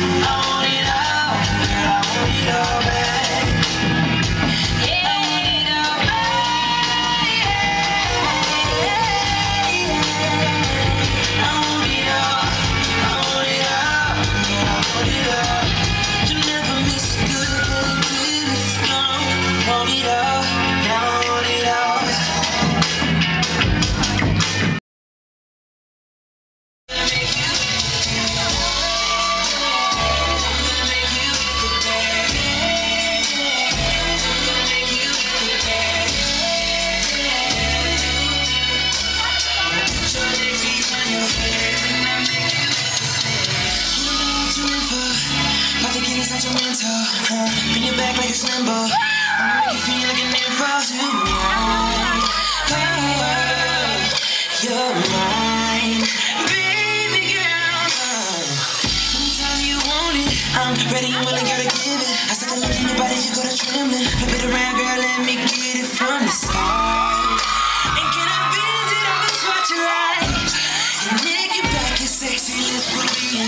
About mental. Huh? Bring back like. I'ma make you feel like an oh, you I'm ready willing, gotta give it. I start to look in your body, you gotta trembling. Flip it around, girl, let me get it from the start. And can I bend it up? That's what you like. Make naked back your sexy, let's put me.